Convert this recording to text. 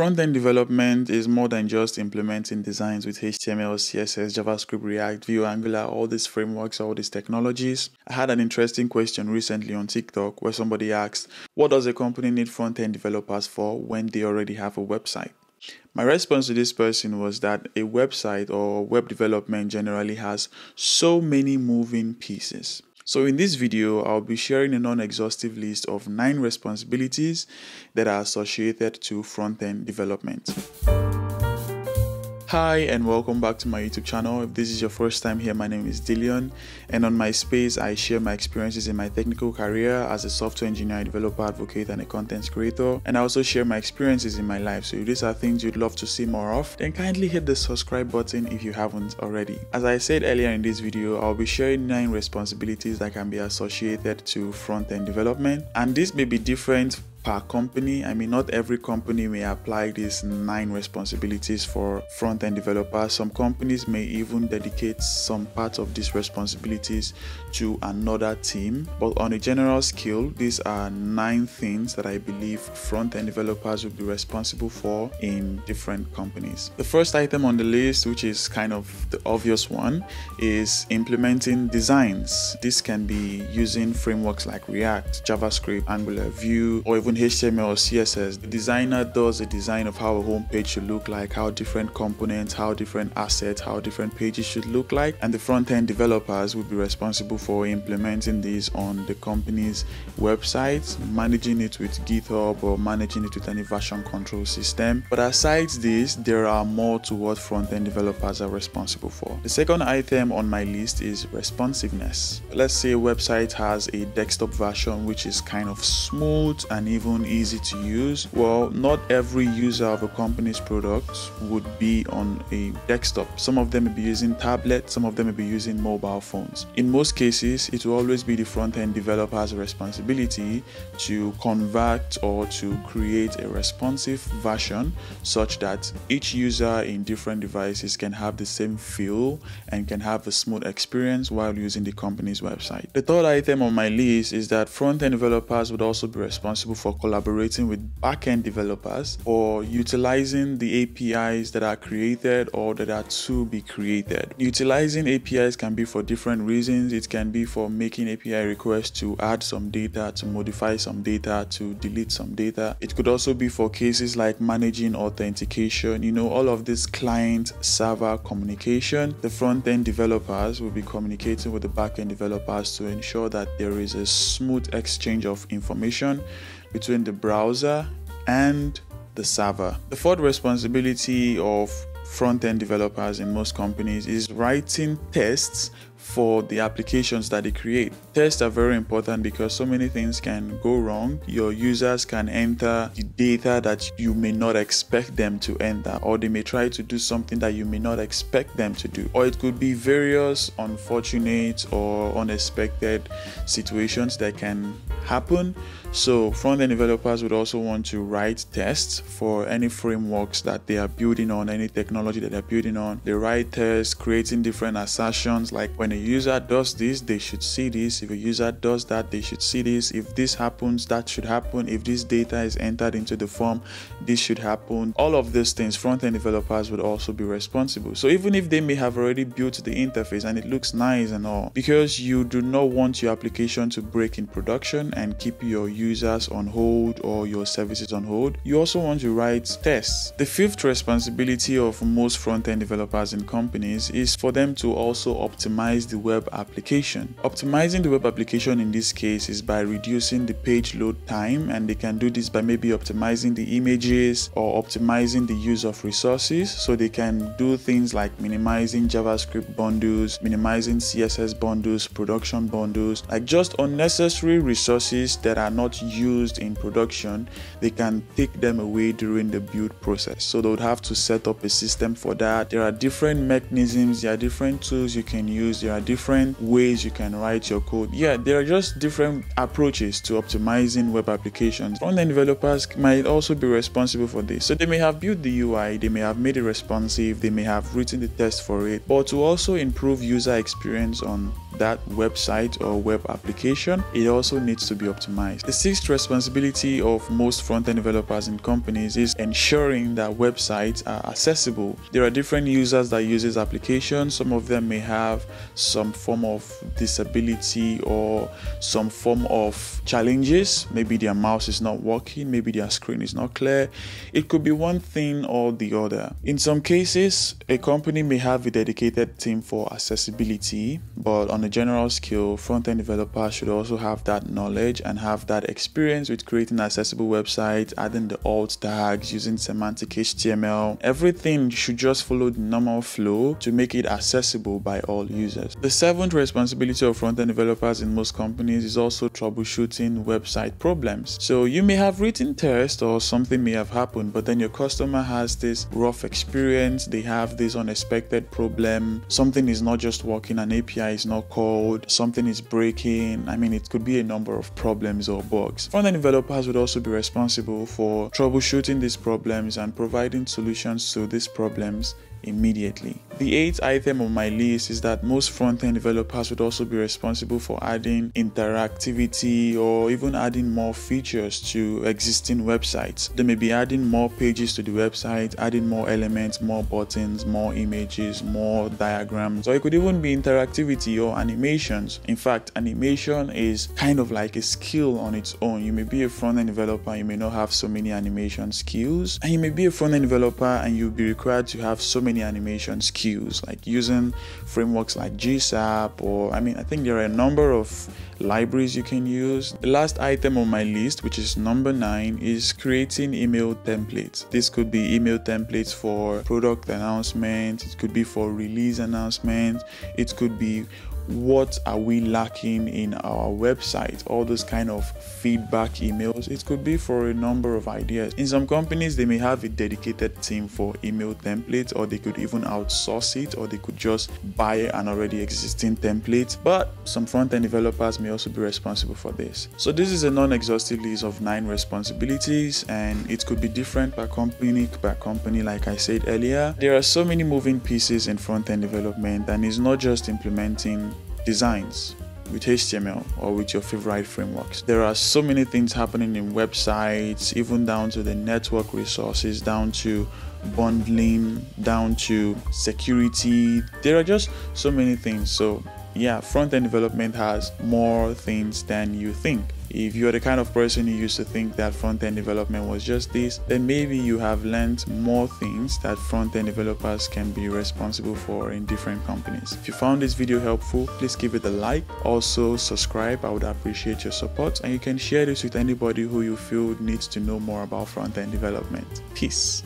Front-end development is more than just implementing designs with HTML, CSS, JavaScript, React, Vue, Angular, all these frameworks, all these technologies. I had an interesting question recently on TikTok where somebody asked, what does a company need front-end developers for when they already have a website? My response to this person was that a website or web development generally has so many moving pieces. So in this video, I'll be sharing a non-exhaustive list of 9 responsibilities that are associated to front-end development. Hi and welcome back to my YouTube channel. If this is your first time here, my name is Dillion and on my space I share my experiences in my technical career as a software engineer, developer, advocate and a content creator and I also share my experiences in my life. So if these are things you'd love to see more of, then kindly hit the subscribe button if you haven't already. As I said earlier in this video, I'll be sharing 9 responsibilities that can be associated to front-end development and this may be different per company. I mean, not every company may apply these nine responsibilities for front end developers. Some companies may even dedicate some part of these responsibilities to another team. But on a general scale, these are nine things that I believe front end developers will be responsible for in different companies. The first item on the list, which is kind of the obvious one, is implementing designs. This can be using frameworks like React, JavaScript, Angular, Vue, or even HTML or CSS, the designer does a design of how a home page should look like, how different components, how different assets, how different pages should look like, and the front-end developers will be responsible for implementing these on the company's website, managing it with GitHub or managing it with any version control system. But aside this, there are more to what front-end developers are responsible for. The second item on my list is responsiveness. Let's say a website has a desktop version which is kind of smooth and even even easy to use? Well, not every user of a company's products would be on a desktop. Some of them may be using tablets, some of them may be using mobile phones. In most cases, it will always be the front end developer's responsibility to convert or to create a responsive version such that each user in different devices can have the same feel and can have a smooth experience while using the company's website. The third item on my list is that front end developers would also be responsible for collaborating with backend developers or utilizing the APIs that are created or that are to be created. Utilizing APIs can be for different reasons. It can be for making API requests to add some data, to modify some data, to delete some data. It could also be for cases like managing authentication, you know, all of this client server communication. The front end developers will be communicating with the backend developers to ensure that there is a smooth exchange of information between the browser and the server. The fourth responsibility of front end developers in most companies is writing tests for the applications that they create. Tests are very important because so many things can go wrong. Your users can enter data that you may not expect them to enter, or they may try to do something that you may not expect them to do. Or it could be various unfortunate or unexpected situations that can happen. So, front end developers would also want to write tests for any frameworks that they are building on, any technology that they're building on. They write tests, creating different assertions like when a user does this, they should see this. If a user does that, they should see this. If this happens, that should happen. If this data is entered into the form, this should happen. All of these things, front end developers would also be responsible. So, even if they may have already built the interface and it looks nice and all, because you do not want your application to break in production and keep your users on hold or your services on hold, you also want to write tests. The fifth responsibility of most front end developers in companies is for them to also optimize the web application. Optimizing the web application in this case is by reducing the page load time, and they can do this by maybe optimizing the images or optimizing the use of resources. So they can do things like minimizing JavaScript bundles, minimizing CSS bundles, production bundles, like just unnecessary resources that are not used in production, they can take them away during the build process. So they would have to set up a system for that. There are different mechanisms, there are different tools you can use, there are different ways you can write your code. Yeah, there are just different approaches to optimizing web applications. Front-end developers might also be responsible for this. So they may have built the UI, they may have made it responsive, they may have written the test for it, but to also improve user experience on that website or web application, it also needs to be optimized. The sixth responsibility of most front-end developers in companies is ensuring that websites are accessible. There are different users that use this application. Some of them may have some form of disability or some form of challenges. Maybe their mouse is not working, maybe their screen is not clear. It could be one thing or the other. In some cases, a company may have a dedicated team for accessibility, but on a general skill, front end developers should also have that knowledge and have that experience with creating accessible websites, adding the alt tags, using semantic HTML. Everything should just follow the normal flow to make it accessible by all users. The seventh responsibility of front end developers in most companies is also troubleshooting website problems. So you may have written test or something may have happened, but then your customer has this rough experience, they have this unexpected problem, something is not just working, an API is not something is breaking. I mean, it could be a number of problems or bugs. Front-end developers would also be responsible for troubleshooting these problems and providing solutions to these problems immediately. The eighth item on my list is that most front end developers would also be responsible for adding interactivity or even adding more features to existing websites. They may be adding more pages to the website, adding more elements, more buttons, more images, more diagrams, or it could even be interactivity or animations. In fact, animation is kind of like a skill on its own. You may be a front end developer, you may not have so many animation skills, and you may be a front end developer and you'll be required to have so many many animation skills like using frameworks like GSAP or I mean I think there are a number of libraries you can use. The last item on my list which is number 9 is creating email templates. This could be email templates for product announcements, it could be for release announcements, it could be what are we lacking in our website? All those kind of feedback emails. It could be for a number of ideas. In some companies they may have a dedicated team for email templates or they could even outsource it or they could just buy an already existing template. But some front-end developers may also be responsible for this. So this is a non-exhaustive list of nine responsibilities and it could be different per company per company like i said earlier. There are so many moving pieces in front-end development and it's not just implementing designs with HTML or with your favorite frameworks. There are so many things happening in websites, even down to the network resources, down to bundling, down to security. There are just so many things. So, yeah, front end development has more things than you think. If you're the kind of person who used to think that front end development was just this, then maybe you have learned more things that front end developers can be responsible for in different companies. If you found this video helpful, please give it a like. Also, subscribe. I would appreciate your support. And you can share this with anybody who you feel needs to know more about front end development. Peace.